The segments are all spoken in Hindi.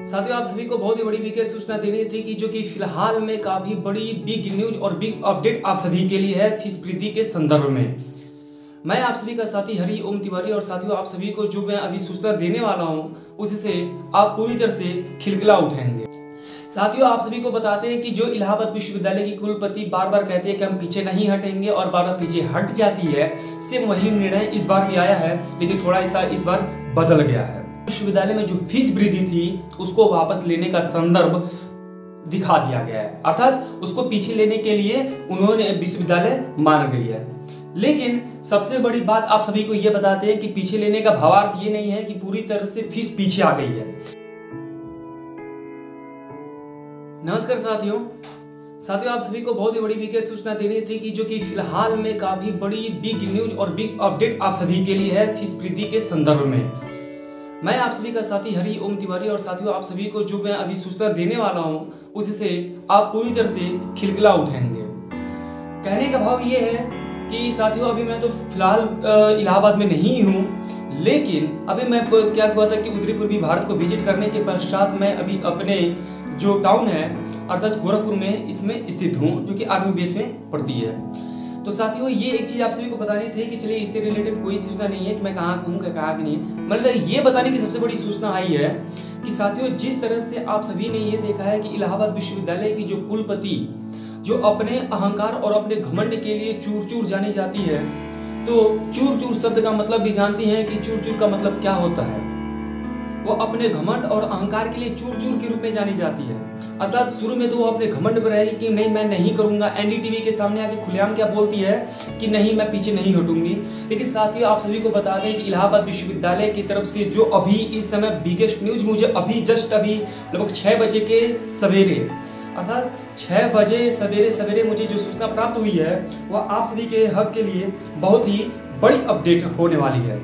साथियों, आप सभी को बहुत ही बड़ी विकेट सूचना देनी थी कि जो कि फ़िलहाल में काफ़ी बड़ी बिग न्यूज़ और बिग अपडेट आप सभी के लिए है फ़ीस वृद्धि के संदर्भ में। मैं आप सभी का साथी हरि ओम तिवारी और साथियों, आप सभी को जो मैं अभी सूचना देने वाला हूँ, उससे आप पूरी तरह से खिलखिला उठेंगे। साथियों, आप सभी को बताते हैं कि जो इलाहाबाद विश्वविद्यालय की कुलपति बार बार कहते हैं कि हम पीछे नहीं हटेंगे और बार बार पीछे हट जाती है सेम वही निर्णय इस बार भी आया है, लेकिन थोड़ा सा इस बार बदल गया है। विश्वविद्यालय में जो फ़ीस वृद्धि थी, उसको वापस लेने का संदर्भ दिखा दिया गया है। अर्थात, उसको पीछे लेने के लिए उन्होंने विश्वविद्यालय मान गई है। लेकिन, सबसे बड़ी बात आप सभी को यह बताते हैं कि पीछे लेने का भावार्थ ये नहीं है कि पूरी तरह से फ़ीस पीछे आ गई है। नमस्कार साथियों। साथियों, आप सभी को बहुत ही बड़ी विकेट सूचना देनी थी कि जो कि फ़िलहाल में काफ़ी बड़ी बिग न्यूज़ और बिग अपडेट आप सभी के लिए है फ़ीस वृद्धि के संदर्भ में। मैं आप सभी का साथी हरि ओम तिवारी और साथियों, आप सभी को जो मैं अभी सूचना देने वाला हूँ, उससे आप पूरी तरह से खिलखिला उठेंगे। कहने का भाव ये है कि साथियों, अभी मैं तो फ़िलहाल इलाहाबाद में नहीं हूँ, लेकिन अभी मैं क्या हुआ था कि उदरीपुर पूर्वी भारत को विज़िट करने के पश्चात मैं अभी अपने जो टाउन है, अर्थात गोरखपुर में इसमें स्थित हूँ, जो कि आर्मी बेस में पड़ती है। तो साथियों, ये एक चीज़ आप सभी को बतानी थी कि चलिए इससे रिलेटेड कोई सूचना नहीं है कि मैं कहाँ हूँ कहाँ की नहीं मतलब ये बताने की सबसे बड़ी सूचना आई है कि साथियों, जिस तरह से आप सभी ने ये देखा है कि इलाहाबाद विश्वविद्यालय की जो कुलपति, जो अपने अहंकार और अपने घमंड के लिए चूर चूर जानी जाती है तो चूर चूर शब्द का मतलब भी जानती हैं कि चूर चूर का मतलब क्या होता है। वो अपने घमंड और अहंकार के लिए चूर चूर के रूप में जानी जाती है। अर्थात शुरू में तो वो अपने घमंड पर रहेगी कि नहीं, मैं नहीं करूँगा। एनडीटीवी के सामने आके खुलेआम क्या बोलती है कि नहीं, मैं पीछे नहीं हटूँगी। लेकिन साथ ही आप सभी को बता दें कि इलाहाबाद विश्वविद्यालय की तरफ़ से जो अभी इस समय बिगेस्ट न्यूज़ मुझे अभी जस्ट अभी, लगभग छह बजे के सवेरे, अर्थात छह बजे सवेरे सवेरे मुझे जो सूचना प्राप्त हुई है, वह आप सभी के हक के लिए बहुत ही बड़ी अपडेट होने वाली है।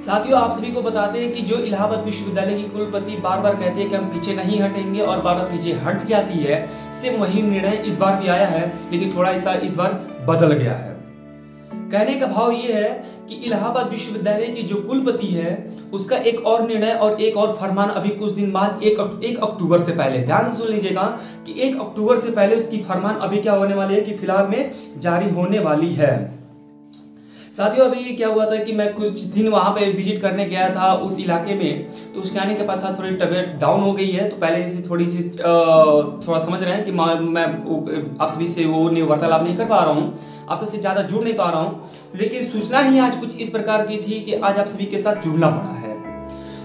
साथियों, आप सभी को बताते हैं कि जो इलाहाबाद विश्वविद्यालय की कुलपति बार बार कहते हैं कि हम पीछे नहीं हटेंगे और बार बार पीछे हट जाती है सेम वही निर्णय इस बार भी आया है, लेकिन थोड़ा सा इस बार बदल गया है। कहने का भाव ये है कि इलाहाबाद विश्वविद्यालय की जो कुलपति है, उसका एक और निर्णय और एक और फरमान अभी कुछ दिन बाद एक एक अक्टूबर से पहले। ध्यान सुन लीजिएगा कि एक अक्टूबर से पहले उसकी फरमान अभी क्या होने वाली है कि फ़िलहाल में जारी होने वाली है। साथियों, अभी क्या हुआ था कि मैं कुछ दिन वहाँ पे विज़िट करने गया था उस इलाके में तो उसके आने के पास थोड़ी तबीयत डाउन हो गई है तो पहले से थोड़ी सी थोड़ा समझ रहे हैं कि मैं आप सभी से वो वार्तालाप नहीं कर पा रहा हूँ, आप सबसे ज़्यादा जुड़ नहीं पा रहा हूँ, लेकिन सूचना ही आज कुछ इस प्रकार की थी कि आज आप सभी के साथ जुड़ना पड़ा है।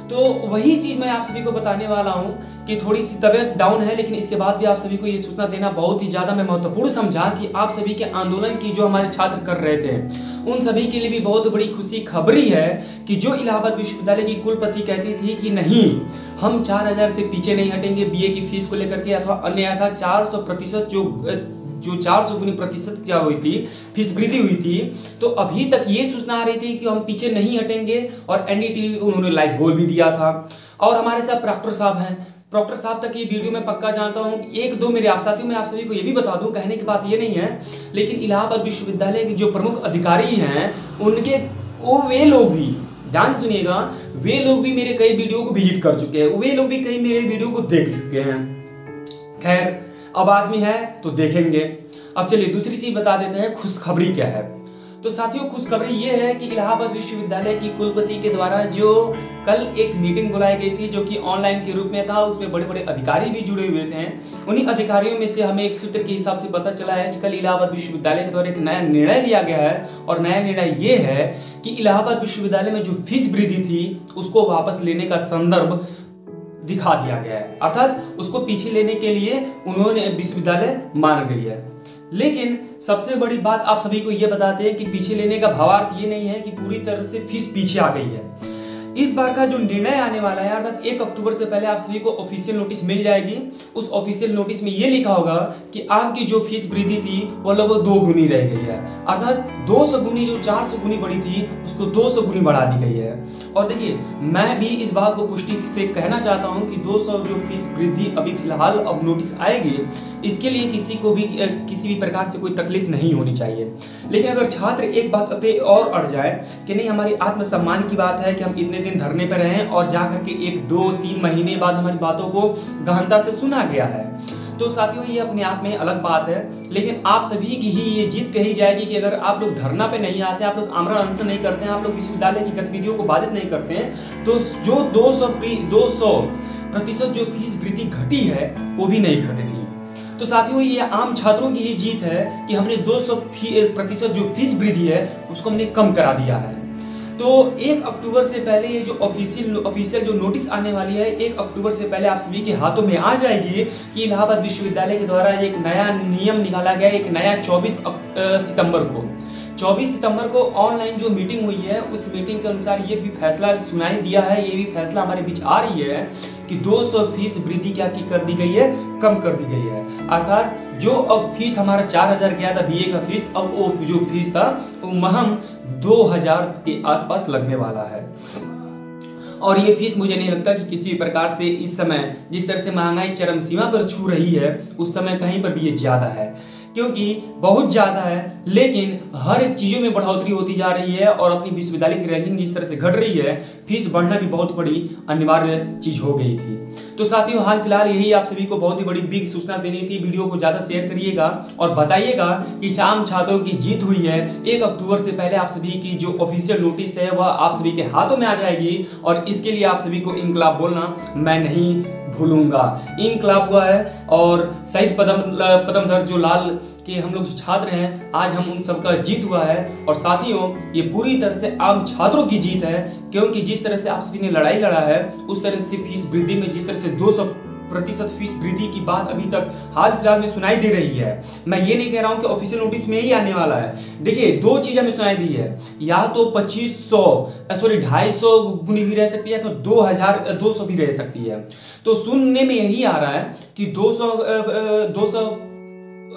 तो वही चीज़ मैं आप सभी को बताने वाला हूँ कि थोड़ी सी तबियत डाउन है, लेकिन इसके बाद भी आप सभी को ये सूचना देना बहुत ही ज़्यादा मैं महत्वपूर्ण समझा कि आप सभी के आंदोलन की जो हमारे छात्र कर रहे थे, उन सभी के लिए भी बहुत बड़ी खुशी खबरी है कि जो इलाहाबाद विश्वविद्यालय की कुलपति कहती थी कि नहीं, हम चार हज़ार से पीछे नहीं हटेंगे बीए की फ़ीस को लेकर के अथवा अन्य था चार सौ प्रतिशत जो जो चार सौ गुनी प्रतिशत क्या हुई थी? फ़ीस वृद्धि हुई थी। तो अभी तक ये सूचना आ रही थी कि हम पीछे नहीं हटेंगे और एनडीटीवी उन्होंने लाइव गोल भी दिया था। और हमारे साथ प्रॉक्टर साहब हैं। प्रॉक्टर साहब तक ये वीडियो में पक्का जानता हूँ, एक दो मेरे आप साथियों, में आप सभी को ये भी बता दूँ, कहने की बात ये नहीं है, लेकिन इलाहाबाद विश्वविद्यालय के जो प्रमुख अधिकारी हैं, उनके वो वे लोग भी, ध्यान सुनिएगा, वे लोग भी मेरे कई वीडियो को विज़िट कर चुके हैं, वे लोग भी कई मेरे वीडियो को देख चुके हैं। खैर अब आदमी है तो देखेंगे। अब चलिए दूसरी चीज़ बता देते हैं, खुशखबरी क्या है? तो साथियों, खुशखबरी ये है कि इलाहाबाद विश्वविद्यालय की कुलपति के द्वारा जो कल एक मीटिंग बुलाई गई थी, जो कि ऑनलाइन के रूप में था, उसमें बड़े बड़े अधिकारी भी जुड़े हुए थे। उन्हीं अधिकारियों में से हमें एक सूत्र के हिसाब से पता चला है कि कल इलाहाबाद विश्वविद्यालय के द्वारा एक नया निर्णय लिया गया है, और नया निर्णय ये है कि इलाहाबाद विश्वविद्यालय में जो फ़ीस वृद्धि थी, उसको वापस लेने का संदर्भ दिखा दिया गया है। अर्थात उसको पीछे लेने के लिए उन्होंने विश्वविद्यालय मान गई है। लेकिन सबसे बड़ी बात आप सभी को यह बताते हैं कि पीछे लेने का भावार्थ ये नहीं है कि पूरी तरह से फ़ीस पीछे आ गई है। इस बार का जो निर्णय आने वाला है, अर्थात एक अक्टूबर से पहले आप सभी को ऑफिशियल नोटिस मिल जाएगी। उस ऑफिशियल नोटिस में ये लिखा होगा कि आपकी जो फ़ीस वृद्धि थी, वो लगभग दो गुनी रह गई है। अर्थात दो सौ गुनी, जो चार सौ गुनी बढ़ी थी, उसको दो सौ गुनी बढ़ा दी गई है। और देखिए, मैं भी इस बात को पुष्टि से कहना चाहता हूँ कि दो सौ जो फ़ीस वृद्धि अभी फ़िलहाल अब नोटिस आएगी, इसके लिए किसी को भी किसी भी प्रकार से कोई तकलीफ़ नहीं होनी चाहिए। लेकिन अगर छात्र एक बात पे और अड़ जाए कि नहीं, हमारी आत्मसम्मान की बात है कि हम इतने दिन धरने पर रहे और जाकर के एक, दो, तीन महीने बाद हमारी बातों को गहनता से सुना गया है। तो साथियों, ये अपने आप में अलग बात है, लेकिन आप सभी की ही ये जीत कही जाएगी कि अगर आप लोग धरना पे नहीं आते, आप लोग आमरण अनशन नहीं करते हैं आप लोग विश्वविद्यालय की गतिविधियों को बाधित नहीं करते हैं तो जो 200 200 प्रतिशत जो फ़ीस वृद्धि घटी है, वो भी नहीं घटी थी तो साथियों, ये आम छात्रों की ही जीत है कि हमने 200 प्रतिशत जो फ़ीस वृद्धि है, उसको हमने कम करा दिया है। तो एक अक्टूबर से पहले ये जो ऑफिशियल ऑफिशियल जो नोटिस आने वाली है, एक अक्टूबर से पहले आप सभी के हाथों में आ जाएगी कि इलाहाबाद विश्वविद्यालय के द्वारा एक नया नियम निकाला गया, एक नया 24 सितंबर को। 24 सितंबर को ऑनलाइन जो मीटिंग हुई है, उस मीटिंग के अनुसार ये भी फैसला सुनाई दिया है, ये भी फैसला हमारे बीच आ रही है कि 200 फ़ीस वृद्धि क्या की कर दी गई है, कम कर दी गई है। अर्थात जो अब फ़ीस हमारा चार हज़ार गया था बीए का फ़ीस अब वो जो फ़ीस था, वो महम दो हज़ार के आसपास लगने वाला है। और ये फ़ीस मुझे नहीं लगता कि किसी भी प्रकार से इस समय, जिस तरह से महँगाई चरम सीमा पर छू रही है, उस समय कहीं पर भी ये ज़्यादा है। क्योंकि बहुत ज़्यादा है, लेकिन हर एक चीज़ों में बढ़ोतरी होती जा रही है और अपनी विश्वविद्यालय की रैंकिंग जिस तरह से घट रही है फ़ीस बढ़ना भी बहुत बड़ी अनिवार्य चीज़ हो गई थी। तो साथियों, हाल फ़िलहाल यही आप सभी को बहुत ही बड़ी बिग सूचना देनी थी। वीडियो को ज़्यादा शेयर करिएगा और बताइएगा कि चाम छात्रों की जीत हुई है। एक अक्टूबर से पहले आप सभी की जो ऑफिशियल नोटिस है, वह आप सभी के हाथों में आ जाएगी और इसके लिए आप सभी को इनकलाब बोलना मैं नहीं भूलूँगा। इनकलाब हुआ है और शहीद पदम, पदमधर जो लाल के हम लोग जो छात्र हैं, आज हम उन सबका जीत हुआ है। और साथियों, ये पूरी तरह से आम छात्रों की जीत है, क्योंकि जिस तरह से आप सभी ने लड़ाई लड़ा है, उस तरह से फ़ीस वृद्धि में जिस तरह से दो सौ प्रतिशत फ़ीस वृद्धि की बात अभी तक हाल फ़िलहाल में सुनाई दे रही है। मैं ये नहीं कह रहा हूँ कि ऑफिशियल नोटिस में ही आने वाला है। देखिए, दो चीज़ हमें सुनाई दी है। या तो पच्चीस सौ सॉरी ढाई सौ गुनी भी रह सकती है तो दो हज़ार दो सौ भी रह सकती है। तो सुनने में यही आ रहा है कि दो सौ दो सौ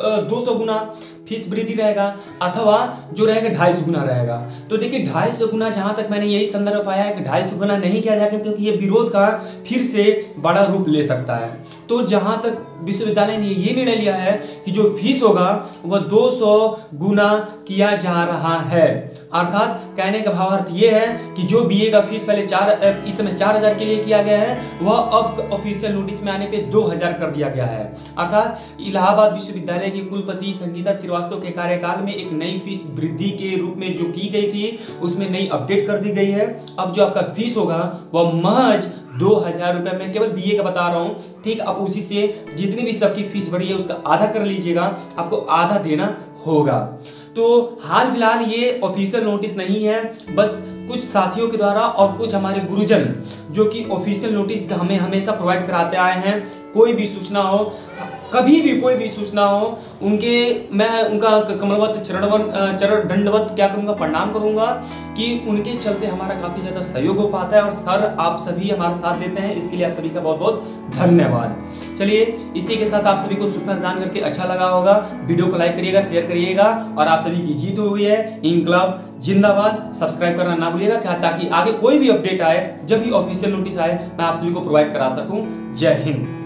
दो सौ गुना फ़ीस वृद्धि रहेगा, अथवा जो रहेगा ढाई सौ गुना रहेगा। तो देखिए, ढाई सौ गुना जहाँ तक मैंने यही संदर्भ पाया है कि ढाई सौ गुना नहीं किया जाएगा, क्योंकि ये विरोध का फिर से बड़ा रूप ले सकता है। तो जहाँ तक विश्वविद्यालय ने ये निर्णय लिया है कि जो फ़ीस होगा, वह 200 गुना किया जा रहा है। अर्थात कहने का भावार्थ ये है कि जो बीए का फ़ीस पहले चार इस समय चार हज़ार के लिए किया गया है, वह अब ऑफिशियल नोटिस में आने पे दो हज़ार कर दिया गया है। अर्थात इलाहाबाद विश्वविद्यालय के कुलपति संगीता श्रीवास्तव के कार्यकाल में एक नई फ़ीस वृद्धि के रूप में जो की गई थी, उसमें नई अपडेट कर दी गई है। अब जो आपका फ़ीस होगा, वह महज दो हज़ार रुपए मैं केवल बीए का बता रहा हूँ। ठीक आप उसी से जितनी भी सबकी फ़ीस बढ़ी है, उसका आधा कर लीजिएगा। आपको आधा देना होगा। तो हाल फ़िलहाल ये ऑफिशियल नोटिस नहीं है। बस कुछ साथियों के द्वारा और कुछ हमारे गुरुजन, जो कि ऑफिशियल नोटिस हमें हमेशा प्रोवाइड कराते आए हैं। कोई भी सूचना हो, कभी भी कोई भी सूचना हो, उनके मैं उनका कमलवत चरणवन चरण दंडवत क्या करूँगा, प्रणाम करूँगा कि उनके चलते हमारा काफ़ी ज़्यादा सहयोग हो पाता है और सर आप सभी हमारा साथ देते हैं। इसके लिए आप सभी का बहुत बहुत धन्यवाद। चलिए, इसी के साथ आप सभी को सूचना जान करके अच्छा लगा होगा। वीडियो को लाइक करिएगा, शेयर करिएगा और आप सभी की जीत हुई है। इनकलाब, जिंदाबाद। सब्सक्राइब करना ना भूलिएगा, क्या ताकि आगे कोई भी अपडेट आए, जब भी ऑफिशियल नोटिस आए, मैं आप सभी को प्रोवाइड करा सकूँ। जय हिंद।